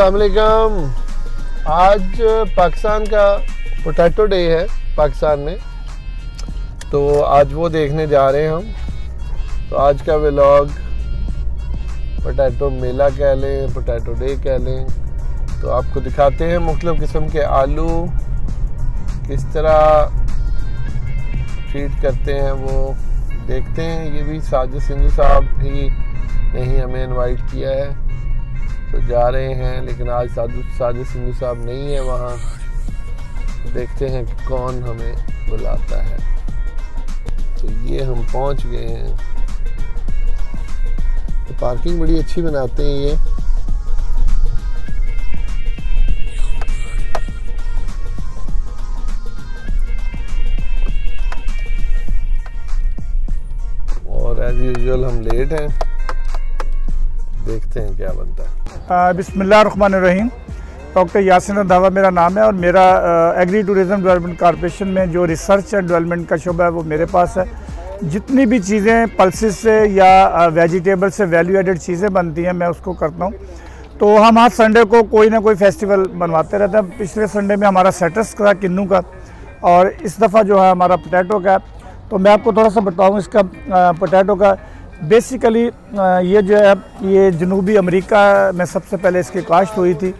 अलैक्म आज पाकिस्तान का potato day है पाकिस्तान में। तो आज वो देखने जा रहे हैं हम। तो आज का व्लॉग पोटैटो मेला कह लें पोटैटो डे कह लें। तो आपको दिखाते हैं मुख्तलिफ़ किस्म के आलू, किस तरह ट्रीट करते हैं वो। देखते हैं, ये भी साजिद सिंधु साहब ही ने ही हमें इनवाइट किया है। तो जा रहे हैं, लेकिन आज साधु साजिद सिंधु साहब नहीं है वहाँ। देखते हैं कौन हमें बुलाता है। तो ये हम पहुँच गए हैं। तो पार्किंग बड़ी अच्छी बनाते हैं ये। और एज यूजल हम लेट हैं। देखते हैं क्या बनता है। बिसमीम डॉक्टर यासिन धावा मेरा नाम है और मेरा एग्री टूरिज़म डेवलपमेंट कॉरपोरेशन में जो रिसर्च एंड डेवलपमेंट का शुबा है वो मेरे पास है। जितनी भी चीज़ें पल्सिस से या वेजिटेबल से वैल्यू एडेड चीज़ें बनती हैं, मैं उसको करता हूँ। तो हम आज संडे को कोई ना कोई फेस्टिवल बनवाते रहते हैं। पिछले संडे में हमारा सेटस का किन्नू का और इस दफ़ा जो है हमारा पोटैटो का। तो मैं आपको थोड़ा सा बताऊँ इसका पोटैटो का। बेसिकली ये जो है, ये जनूबी अमेरिका में सबसे पहले इसकी काश्त हुई थी।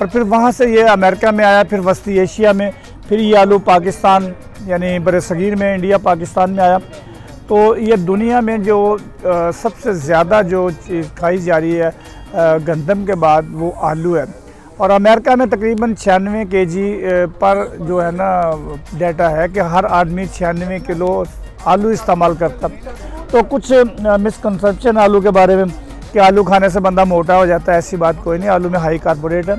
और फिर वहाँ से ये अमेरिका में आया, फिर वस्ती एशिया में, फिर ये आलू पाकिस्तान, यानी बर सग़ीर में, इंडिया, पाकिस्तान में आया। तो ये दुनिया में जो सबसे ज़्यादा जो चीज़ खाई जा रही है गंदम के बाद वो आलू है। और अमेरिका में तकरीबन छियानवे के जी पर जो है ना, डाटा है कि हर आदमी छियानवे किलो आलू इस्तेमाल करता। तो कुछ मिसकनसप्शन आलू के बारे में कि आलू खाने से बंदा मोटा हो जाता है, ऐसी बात कोई नहीं। आलू में हाई कार्बोरेट है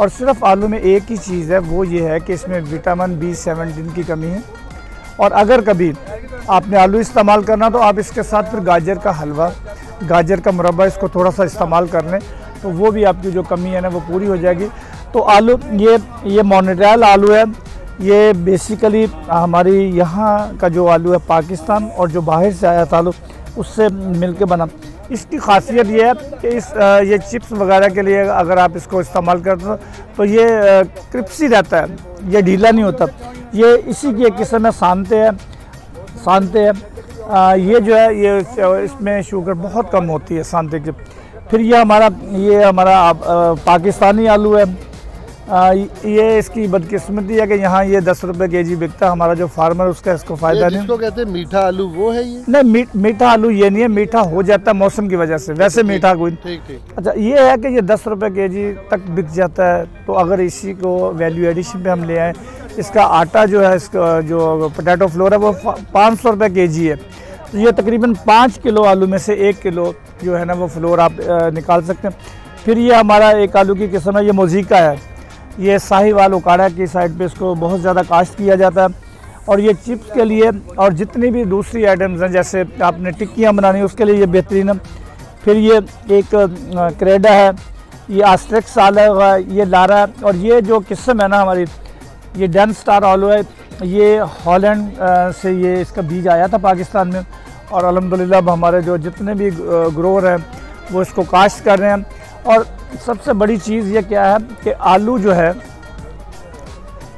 और सिर्फ़ आलू में एक ही चीज़ है, वो ये है कि इसमें विटामिन बी सेवनटीन की कमी है। और अगर कभी आपने आलू इस्तेमाल करना तो आप इसके साथ फिर गाजर का हलवा, गाजर का मुरबा इसको थोड़ा सा इस्तेमाल कर लें तो वो भी आपकी जो कमी है ना, वो पूरी हो जाएगी। तो आलू, ये ये मोनिट्रल आलू है ये बेसिकली हमारी यहाँ का जो आलू है, पाकिस्तान और जो बाहर से आया था आलू, उससे मिल के बना। इसकी खासियत ये है कि इस ये चिप्स वगैरह के लिए अगर आप इसको इस्तेमाल करते हो तो ये क्रिप्सी रहता है। ये ढीला नहीं होता। ये इसी की एक किस्म है शानते हैं। शानते हैं। ये जो है, ये इसमें शुगर बहुत कम होती है शानते की। फिर ये हमारा ये हमारा पाकिस्तानी आलू है। आ, ये इसकी बदकिस्मती है कि यहाँ ये दस रुपए के जी बिकता है हमारा जो फार्मर उसका इसको फ़ायदा नहीं। जिसको कहते हैं मीठा आलू वो है ये? नहीं मी, मीठा आलू ये नहीं है मीठा हो जाता है मौसम की वजह से वैसे मीठा कोई अच्छा ये है कि ये दस रुपए के जी तक बिक जाता है तो अगर इसी को वैल्यू एडिशन पे हम ले आए इसका आटा जो है इसका जो पोटैटो फ्लोर है वो पाँच सौ रुपये के जी है। तो ये तकरीबन पाँच किलो आलू में से एक किलो जो है ना वो फ्लोर आप निकाल सकते हैं। फिर ये हमारा एक आलू की किस्म है ये मोजीका है। ये साहिवाल उकाड़ा की साइड पे इसको बहुत ज़्यादा काश्त किया जाता है। और ये चिप्स के लिए और जितनी भी दूसरी आइटम्स हैं, जैसे आपने टिक्कियाँ बनानी उसके लिए ये बेहतरीन है। फिर ये एक क्रेडा है, ये आस्ट्रिक्स आल है, ये लारा है, और ये जो किस्म है ना हमारी, ये डन स्टार आलू है, ये हॉलैंड से ये इसका बीज आया था पाकिस्तान में। और अलहमदिल्ला हमारे जो जितने भी ग्रोवर हैं, वो इसको काश्त कर रहे हैं। और सबसे बड़ी चीज़ ये क्या है कि आलू जो है,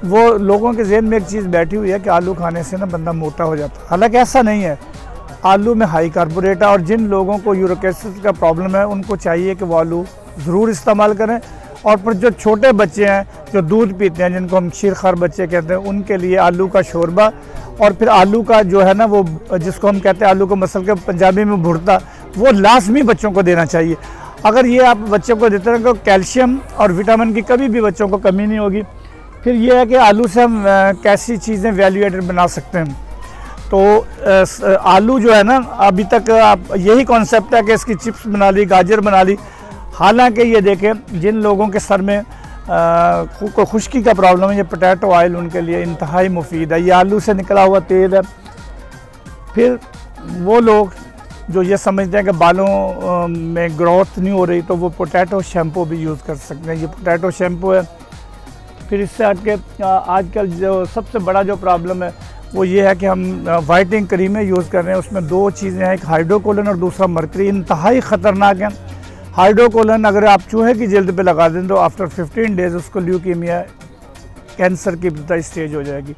वो लोगों के जहन में एक चीज़ बैठी हुई है कि आलू खाने से ना बंदा मोटा हो जाता है। हालाँकि ऐसा नहीं है, आलू में हाई कार्बोरेट और जिन लोगों को यूरोकेसिस का प्रॉब्लम है, उनको चाहिए कि वो आलू ज़रूर इस्तेमाल करें। और फिर जो छोटे बच्चे हैं, जो दूध पीते हैं, जिनको हम शीर खार बच्चे कहते हैं, उनके लिए आलू का शोरबा और फिर आलू का जो है ना, वो जिसको हम कहते हैं आलू को मसल के पंजाबी में भुरता, वो लाजमी बच्चों को देना चाहिए। अगर ये आप बच्चों को देते हैं तो कैल्शियम और विटामिन की कभी भी बच्चों को कमी नहीं होगी। फिर ये है कि आलू से हम कैसी चीज़ें वैल्यू एडेड बना सकते हैं। तो आलू जो है ना, अभी तक आप, यही कॉन्सेप्ट है कि इसकी चिप्स बना ली, गाजर बना ली। हालाँकि ये देखें, जिन लोगों के सर में को खुश्की का प्रॉब्लम है, ये पोटैटो ऑयल उनके लिए इंतहाई मुफीद है। ये आलू से निकला हुआ तेल है। फिर वो लोग जो ये समझते हैं कि बालों में ग्रोथ नहीं हो रही तो वो पोटैटो शैम्पू भी यूज़ कर सकते हैं। ये पोटैटो शैम्पू है। फिर इससे हट के आजकल जो सबसे बड़ा जो प्रॉब्लम है, वो ये है कि हम वाइटिंग क्रीमें यूज़ कर रहे हैं। उसमें दो चीज़ें हैं, एक हाइड्रोकोलन और दूसरा मरकरी इंतहाई ख़तरनाक हैं। हाइड्रोकोलन अगर आप चूहे की जल्द पे लगा दें तो आफ्टर 15 डेज़ उसको ल्यूकीमिया कैंसर की स्टेज हो जाएगी।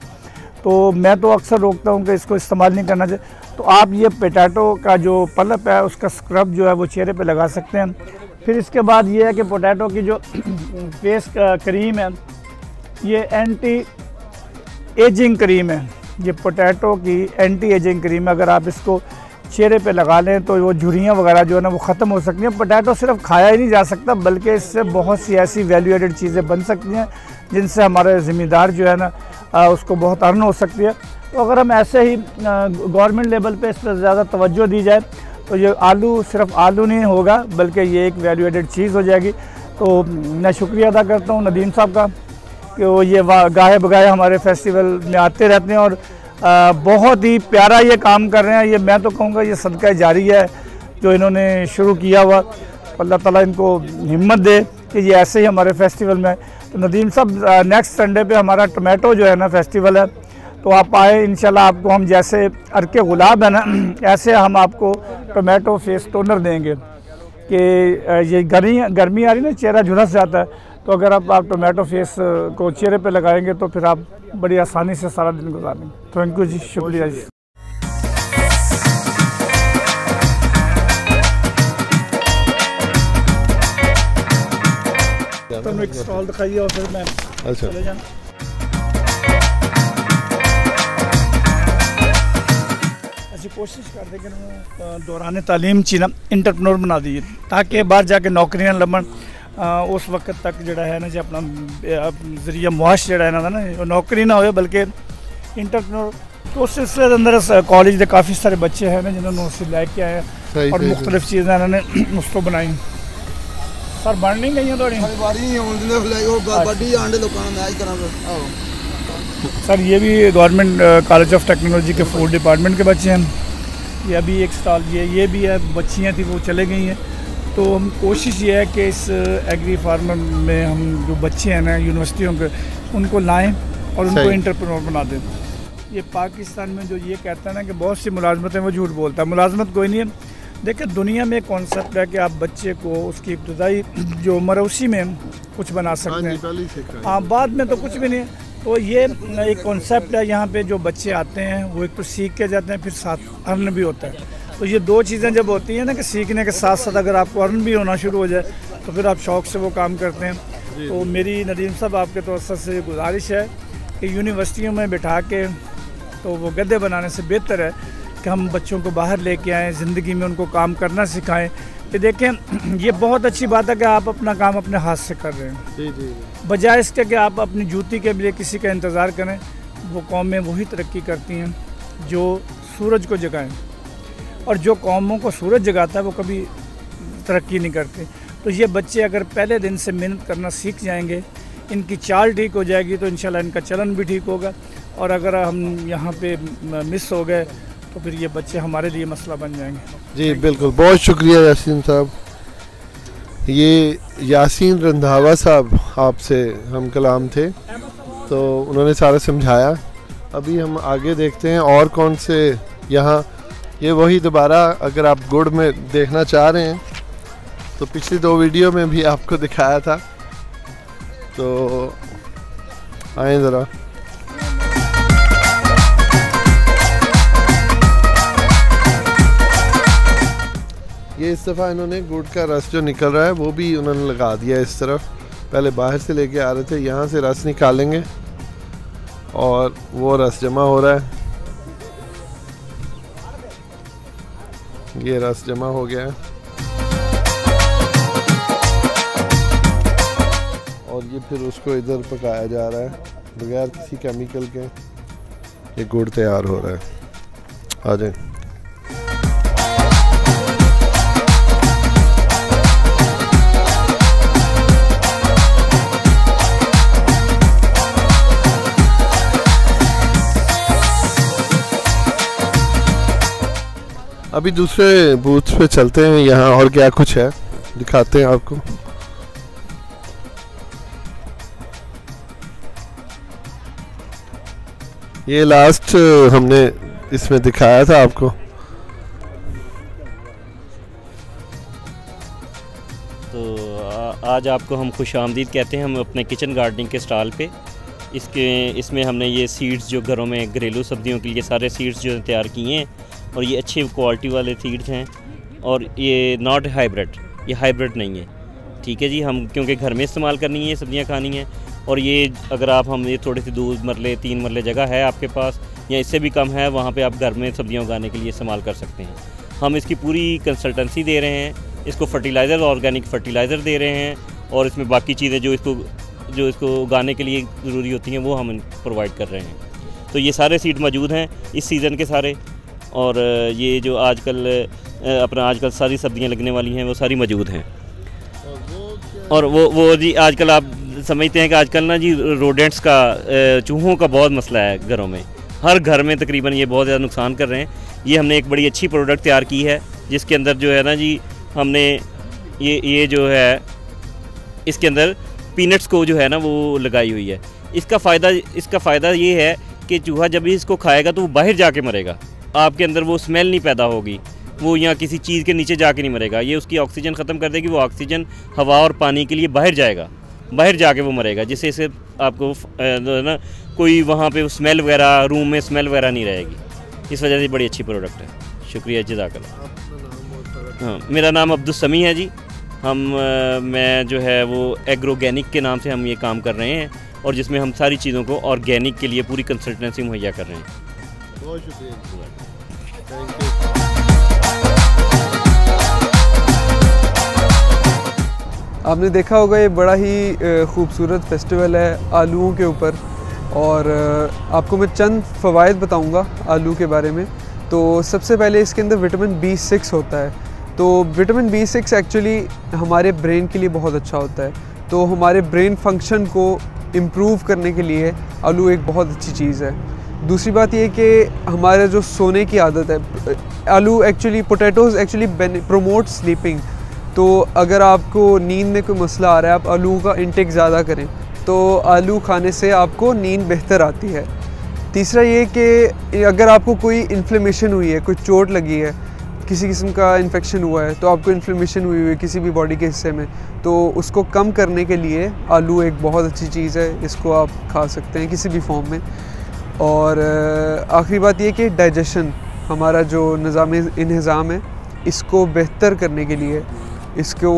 तो मैं तो अक्सर रोकता हूँ कि इसको इस्तेमाल नहीं करना चाहिए। तो आप ये पोटैटो का जो पल्प है, उसका स्क्रब जो है, वो चेहरे पे लगा सकते हैं। फिर इसके बाद ये है कि पोटैटो की जो फेस क्रीम है, ये एंटी एजिंग क्रीम है। ये पोटैटो की एंटी एजिंग क्रीम है। अगर आप इसको चेहरे पे लगा लें तो वो झुरियाँ वगैरह जो है ना, वो ख़त्म हो सकती हैं। पोटैटो सिर्फ़ खाया ही नहीं जा सकता, बल्कि इससे बहुत सी ऐसी वैल्यू एडेड चीज़ें बन सकती हैं, जिनसे हमारे ज़िम्मेदार जो है ना उसको बहुत अर्न हो सकती है। तो अगर हम ऐसे ही गवर्नमेंट लेवल पे इस पर ज़्यादा तवज्जो दी जाए तो ये आलू सिर्फ़ आलू नहीं होगा, बल्कि ये एक वैल्यू एडेड चीज़ हो जाएगी। तो मैं शुक्रिया अदा करता हूँ नदीम साहब का, कि वो ये गाहे बगाए हमारे फेस्टिवल में आते रहते हैं और बहुत ही प्यारा ये काम कर रहे हैं। ये मैं तो कहूँगा ये सदका जारी है, जो इन्होंने शुरू किया हुआ। अल्लाह ताला इनको हिम्मत दे कि ये ऐसे ही हमारे फेस्टिवल में तो नदीम साहब नेक्स्ट संडे पे हमारा टमाटो जो है ना फेस्टिवल है तो आप आए इन आपको हम जैसे अरके गुलाब है ना ऐसे हम आपको टोमेटो फेस टोनर देंगे कि ये गर्मी गर्मी आ रही ना चेहरा झुलस जाता है तो अगर आप आप टोमेटो फेस को चेहरे पे लगाएँगे तो फिर आप बड़ी आसानी से सारा दिन गुजारेंगे। थैंक यू जी शुक्रिया जी। तो एक स्टॉल दिखाइए और फिर मैं अच्छा। चले जाना ਅਸੀਂ ਕੋਸ਼ਿਸ਼ ਕਰਦੇ ਕਿ ਨੂੰ ਦੌਰਾਨੇ ਤਾਲੀਮ ਚ ਨਾ ਇੰਟਰਪ੍ਰੈਨਰ ਬਣਾ ਦਈਏ ਤਾਂ ਕਿ ਬਾਹਰ ਜਾ ਕੇ ਨੌਕਰੀਆਂ ਲੱਭਣ ਉਸ ਵਕਤ ਤੱਕ ਜਿਹੜਾ ਹੈ ਨਾ ਜੇ ਆਪਣਾ ਜ਼ਰੀਆ ਮੁਆਸ਼ ਜਿਹੜਾ ਇਹਨਾਂ ਦਾ ਨਾ ਉਹ ਨੌਕਰੀ ਨਾ ਹੋਵੇ ਬਲਕਿ ਇੰਟਰਪ੍ਰੈਨਰ तो उस सिलसिले के अंदर कॉलेज के काफ़ी सारे बच्चे हैं ना जिन्होंने उससे लैके आए और मुख्तलिफ चीज़ें इन्होंने उसको बनाई सर बन नहीं गई थोड़ी सर ये भी गवर्नमेंट कॉलेज ऑफ़ टेक्नोलॉजी के फ़ूड डिपार्टमेंट के बच्चे हैं। ये अभी एक साल ये ये भी है बच्चियाँ थी वो चले गई हैं। तो हम कोशिश ये है कि इस एग्री फार्म में हम जो बच्चे हैं ना यूनिवर्सिटियों के उनको लाएँ और उनको इंटरप्रेन्योर बना दें। ये पाकिस्तान में जो ये कहता है ना कि बहुत सी मुलाजमतें वो झूठ बोलता है। मुलाजमत कोई नहीं है। देखिए दुनिया में एक कॉन्सेप्ट है कि आप बच्चे को उसकी इब्तदाई जो उम्र उसी में कुछ बना सकते हाँ। हैं। हाँ बाद में तो कुछ भी नहीं है। तो ये एक कॉन्सेप्ट है यहाँ पे जो बच्चे आते हैं वो एक तो सीख के जाते हैं फिर साथ अर्न भी होता है। तो ये दो चीज़ें जब होती हैं ना कि सीखने के साथ साथ अगर आपको अर्न भी होना शुरू हो जाए तो फिर आप शौक़ से वो काम करते हैं। तो मेरी नदीम साहब आपके तो से गुजारिश है कि यूनिवर्सिटियों में बिठा के तो वो गद्दे बनाने से बेहतर है कि हम बच्चों को बाहर लेके आएँ ज़िंदगी में उनको काम करना सिखाएँ कि देखें ये बहुत अच्छी बात है कि आप अपना काम अपने हाथ से कर रहे हैं। जी जी बजाय इसके कि आप अपनी जूती के लिए किसी का इंतज़ार करें वो कौमें वही तरक्की करती हैं जो सूरज को जगाएँ। और जो कौमों को सूरज जगाता है वो कभी तरक्की नहीं करते। तो ये बच्चे अगर पहले दिन से मेहनत करना सीख जाएँगे इनकी चाल ठीक हो जाएगी तो इंशाल्लाह इनका चलन भी ठीक होगा। और अगर हम यहाँ पे मिस हो गए तो फिर ये बच्चे हमारे लिए मसला बन जाएँगे। जी, बिल्कुल। बहुत शुक्रिया यासीन साहब। ये यासीन रंधावा साहब आपसे हम कलाम थे तो उन्होंने सारा समझाया। अभी हम आगे देखते हैं और कौन से यहाँ, ये वही दोबारा अगर आप गुड़ में देखना चाह रहे हैं तो पिछली दो वीडियो में भी आपको दिखाया था। तो आए ज़रा। ये इस दफ़ा इन्होंने गुड़ का रस जो निकल रहा है, वो भी उन्होंने लगा दिया इस तरफ़। पहले बाहर से लेके आ रहे थे, यहाँ से रस निकालेंगे और वो रस जमा हो रहा है। ये रस जमा हो गया है। और ये फिर उसको इधर पकाया जा रहा है, बगैर किसी केमिकल के। ये गुड़ तैयार हो रहा है। आ जाए। अभी दूसरे बूथ पे चलते हैं, यहाँ और क्या कुछ है? दिखाते हैं आपको। ये लास्ट हमने इसमें दिखाया था आपको। तो आज आपको हम खुश आमदीद कहते हैं, हम अपने किचन गार्डनिंग के स्टॉल पे। इसके, इसमें हमने ये सीड्स जो घरों में घरेलू सब्जियों के लिए सारे सीड्स जो तैयार किए हैं और ये अच्छी क्वालिटी वाले सीड्स हैं और ये नॉट हाइब्रिड ये हाइब्रिड नहीं है। ठीक है जी, हम, क्योंकि घर में इस्तेमाल करनी है सब्ज़ियाँ खानी हैं और ये अगर आप, हम ये थोड़ी सी दो मरले, तीन मरले जगह है आपके पास या इससे भी कम है, वहाँ पे आप घर में सब्ज़ियाँ उगाने के लिए इस्तेमाल कर सकते हैं। हम इसकी पूरी कंसल्टेंसी दे रहे हैं, इसको फर्टिलाइज़र ऑर्गेनिक फर्टिलाइज़र दे रहे हैं और इसमें बाकी चीज़ें जो इसको जो इसको उगाने के लिए ज़रूरी होती हैं, वो हम प्रोवाइड कर रहे हैं। तो ये सारे सीड मौजूद हैं, इस सीज़न के सारे। और ये जो आजकल अपना आजकल सारी सब्ज़ियाँ लगने वाली हैं, वो सारी मौजूद हैं। और वो वो जी आजकल आप समझते हैं कि आजकल ना जी रोडेंट्स का चूहों का बहुत मसला है घरों में। हर घर में तकरीबन ये बहुत ज़्यादा नुकसान कर रहे हैं। ये हमने एक बड़ी अच्छी प्रोडक्ट तैयार की है, जिसके अंदर जो है ना जी हमने ये ये जो है, इसके अंदर पीनट्स को जो है ना वो लगाई हुई है। इसका फ़ायदा इसका फ़ायदा ये है कि चूहा जब भी इसको खाएगा तो वो बाहर जाके मरेगा। आपके अंदर वो स्मेल नहीं पैदा होगी। वो यहाँ किसी चीज़ के नीचे जाके नहीं मरेगा। ये उसकी ऑक्सीजन ख़त्म कर देगी, वो ऑक्सीजन हवा और पानी के लिए बाहर जाएगा। बाहर जाके वो मरेगा, जिससे इसे आपको ना, कोई वहाँ पे स्मेल वगैरह रूम में स्मेल वगैरह नहीं रहेगी। इस वजह से बड़ी अच्छी प्रोडक्ट है। शुक्रिया जजाकल्ला। हाँ मेरा नाम अब्दुलसमी है जी। हम मैं जो है वो एग्रोगैनिक के नाम से हम ये काम कर रहे हैं और जिसमें हम सारी चीज़ों को ऑर्गेनिक के लिए पूरी कंसल्टेंसी मुहैया कर रहे हैं। बहुत शुक्रिया। आपने देखा होगा ये बड़ा ही खूबसूरत फेस्टिवल है आलूओं के ऊपर। और आपको मैं चंद फ़वाद बताऊँगा आलू के बारे में। तो सबसे पहले इसके अंदर विटामिन बी सिक्स होता है। तो विटामिन बी सिक्स एक्चुअली हमारे ब्रेन के लिए बहुत अच्छा होता है। तो हमारे ब्रेन फ़ंक्शन को इम्प्रूव करने के लिए आलू एक बहुत अच्छी चीज़ है। दूसरी बात ये कि हमारे जो सोने की आदत है आलू actually potatoes actually promote sleeping तो अगर आपको नींद में कोई मसला आ रहा है, आप आलू का इंटेक ज़्यादा करें तो आलू खाने से आपको नींद बेहतर आती है। तीसरा ये कि अगर आपको कोई इन्फ्लेमेशन हुई है, कोई चोट लगी है, किसी किस्म का इन्फेक्शन हुआ है तो आपको इन्फ्लेमेशन हुई हुई है किसी भी बॉडी के हिस्से में तो उसको कम करने के लिए आलू एक बहुत अच्छी चीज़ है, इसको आप खा सकते हैं किसी भी फॉर्म में। और आखिरी बात ये कि डाइजेशन हमारा जो निज़ाम इन्हज़ाम है, इसको बेहतर करने के लिए इसको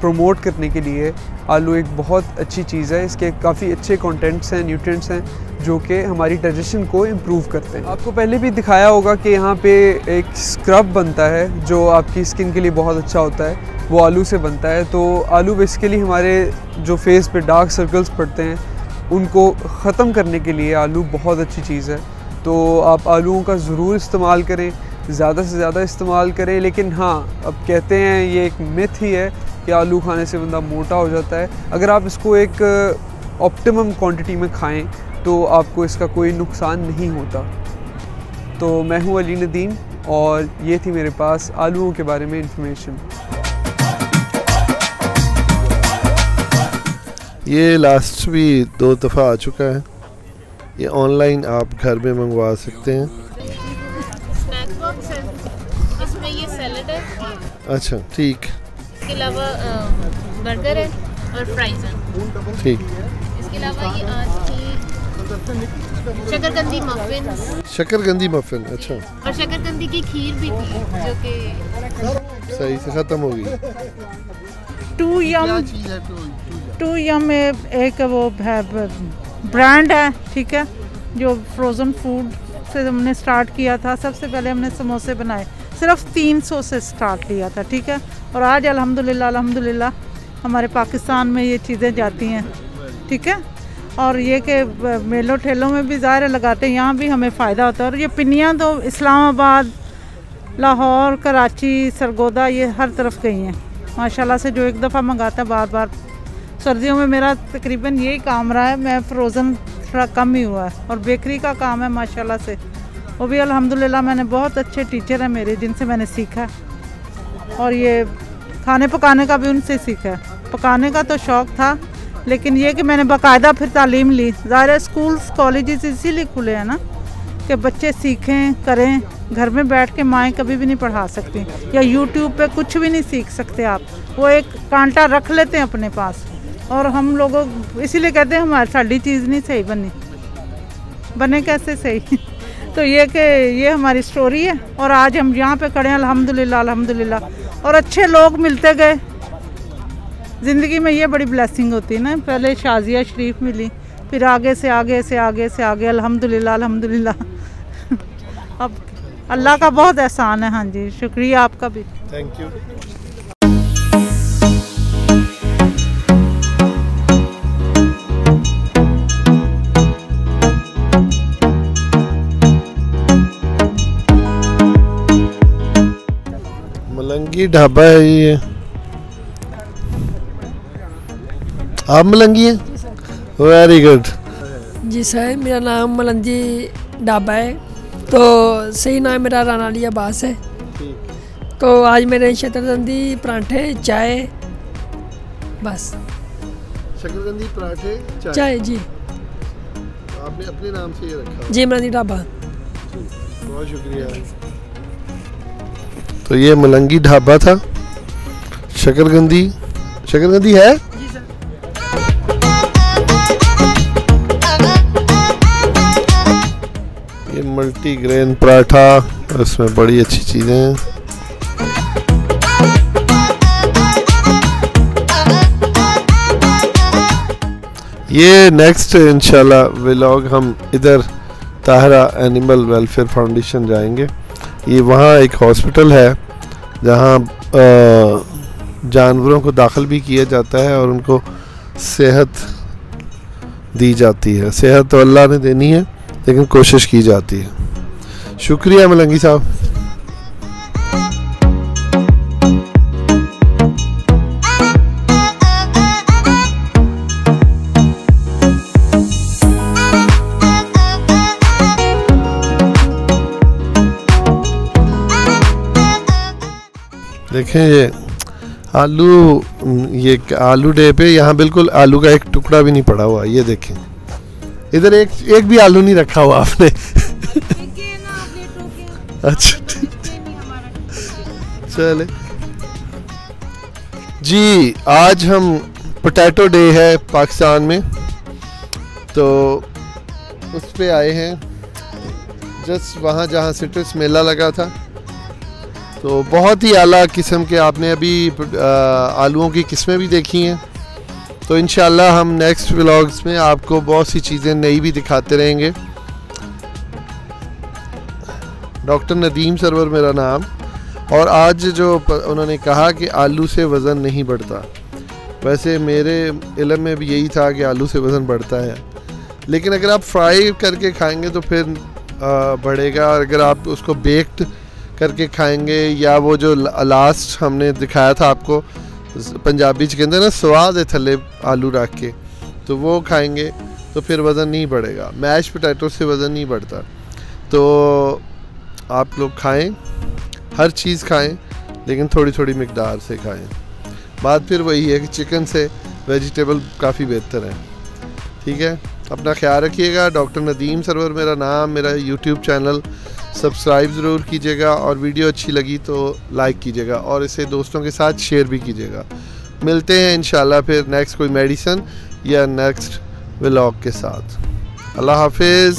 प्रमोट करने के लिए आलू एक बहुत अच्छी चीज़ है। इसके काफ़ी अच्छे कंटेंट्स हैं न्यूट्रिएंट्स हैं, जो कि हमारी डाइजेशन को इम्प्रूव करते हैं। आपको पहले भी दिखाया होगा कि यहाँ पे एक स्क्रब बनता है, जो आपकी स्किन के लिए बहुत अच्छा होता है। वो आलू से बनता है। तो आलू बेसिकली हमारे जो फेस पे डार्क सर्कल्स पड़ते हैं, उनको ख़त्म करने के लिए आलू बहुत अच्छी चीज़ है। तो आप आलूओं का ज़रूर इस्तेमाल करें। ज़्यादा से ज़्यादा इस्तेमाल करें। लेकिन हाँ अब कहते हैं, ये एक मिथ ही है कि आलू खाने से बंदा मोटा हो जाता है। अगर आप इसको एक ऑप्टिमम क्वांटिटी में खाएँ तो आपको इसका कोई नुकसान नहीं होता। तो मैं हूँ अली नदीम, और ये थी मेरे पास आलूओं के बारे में इंफॉर्मेशन ये लास्ट भी दो दफ़ा आ चुका है। ये ऑनलाइन आप घर में मंगवा सकते हैं। इसमें ये सैलड है। अच्छा ठीक। इसके अलावा बर्गर है और फ्राइज हैं। ठीक। इसके अलावा ये आज की शकरकंदी मफिन। शकरकंदी मफिन अच्छा। और शकरकंदी की खीर भी थी जो कि सही से ख़त्म हो गई। टू यम टू यम? एक वो है ब्रांड है ठीक है जो फ्रोज़न फ़ूड से हमने स्टार्ट किया था, सबसे पहले हमने समोसे बनाए, सिर्फ़ 300 से स्टार्ट लिया था, ठीक है? और आज अल्हम्दुलिल्लाह अल्हम्दुलिल्लाह, हमारे पाकिस्तान में ये चीज़ें जाती हैं, ठीक है? और ये कि मेलों, ठेलों में भी ज़ाहिर लगाते हैं, यहाँ भी हमें फ़ायदा होता है। और ये पिनियाँ तो इस्लामाबाद, लाहौर, कराची, सरगोदा, ये हर तरफ़ गई हैं। माशाल्लाह से जो एक दफ़ा मंगाता बार बार सर्दियों में मेरा तकरीबन यही काम रहा है, मैं फ्रोज़न थोड़ा कम ही हुआ है और बेकरी का काम है, माशाल्लाह से। वो भी अल्हम्दुलिल्लाह मैंने बहुत अच्छे टीचर हैं मेरे, जिनसे मैंने सीखा और ये खाने पकाने का भी उनसे सीखा पकाने का तो शौक़ था, लेकिन ये कि मैंने बाकायदा फिर तालीम ली। ज़ाहिर स्कूल्स कॉलेजेस इसीलिए खुले हैं ना, कि बच्चे सीखें, करें। घर में बैठ के माएँ कभी भी नहीं पढ़ा सकती, या यूट्यूब पे कुछ भी नहीं सीख सकते आप। वो एक कांटा रख लेते हैं अपने पास। और हम लोगों इसीलिए कहते हैं हमारी साड़ी चीज़ नहीं सही बनी। बने कैसे सही? तो ये कि ये हमारी स्टोरी है और आज हम यहाँ पे खड़े हैं, अल्हम्दुलिल्लाह अल्हम्दुलिल्लाह। और अच्छे लोग मिलते गए। ज़िंदगी में ये बड़ी ब्लेसिंग होती है ना, पहले शाजिया शरीफ मिली, फिर आगे से आगे से आगे से आगे, अल्हम्दुलिल्लाह अल्हम्दुलिल्लाह। अब अल्लाह का बहुत एहसान है हाँ जी, शुक्रिया आपका भी। थैंक यू मलंगी ढाबा है ये। आप मलंगी हैं? वेरी गुड जी सर मेरा नाम मलंजी ढाबा है। तो सही नाम मेरा राना अली अब्बास है। तो आज मेरे शतरंदी परांठे चाय बस। शकरकंदी पराठे चाय। चाय जी। आपने अपने नाम से ये रखा। जी मलंजी ढाबा। बहुत शुक्रिया। तो ये मलंगी ढाबा था। शकरकंदी शकरकंदी है? ये मल्टी ग्रेन पराठा इसमें बड़ी अच्छी चीज़ें। हैं ये नेक्स्ट इंशाल्लाह व्लॉग हम इधर ताहरा एनिमल वेलफेयर फाउंडेशन जाएँगे। ये वहाँ एक हॉस्पिटल है, जहाँ जानवरों को दाखिल भी किया जाता है और उनको सेहत दी जाती है। सेहत तो अल्लाह ने देनी है, लेकिन कोशिश की जाती है। शुक्रिया मलंगी साहब। देखें आलू ये आलू डे पे यहाँ बिल्कुल आलू का एक टुकड़ा भी नहीं पड़ा हुआ, ये देखें। इधर एक एक भी आलू नहीं रखा हुआ आपने। अच्छा चले। जी, आज हम पोटैटो डे है पाकिस्तान में तो उस पे आए हैं। जस्ट वहाँ जहाँ सिट्रस मेला लगा था। तो बहुत ही आला किस्म के आपने अभी आलूओं की किस्में भी देखी हैं। तो इन हम नेक्स्ट व्लॉग्स में आपको बहुत सी चीज़ें नई भी दिखाते रहेंगे। डॉक्टर नदीम सरवर मेरा नाम, और आज जो उन्होंने कहा कि आलू से वज़न नहीं बढ़ता। वैसे मेरे इलम में भी यही था कि आलू से वज़न बढ़ता है। लेकिन अगर आप फ्राई करके खाएँगे तो फिर बढ़ेगा, और अगर आप उसको बेक्ड करके खाएँगे, या वो जो लास्ट हमने दिखाया था आपको, पंजाबी च कहते ना स्वाद है थले आलू रख के तो वो खाएँगे तो फिर वज़न नहीं बढ़ेगा। मैश पोटैटो से वज़न नहीं बढ़ता। तो आप लोग खाएँ, हर चीज़ खाएँ, लेकिन थोड़ी थोड़ी मकदार से खाएँ। बात फिर वही है कि चिकन से वेजिटेबल काफ़ी बेहतर है। ठीक है? अपना ख्याल रखिएगा। डॉक्टर नदीम सरवर मेरा नाम, मेरा यूट्यूब चैनल सब्सक्राइब ज़रूर कीजिएगा और वीडियो अच्छी लगी तो लाइक कीजिएगा और इसे दोस्तों के साथ शेयर भी कीजिएगा। मिलते हैं इन फिर नेक्स्ट कोई मेडिसन या नेक्स्ट व्लॉग के साथ। अल्लाह हाफिज़।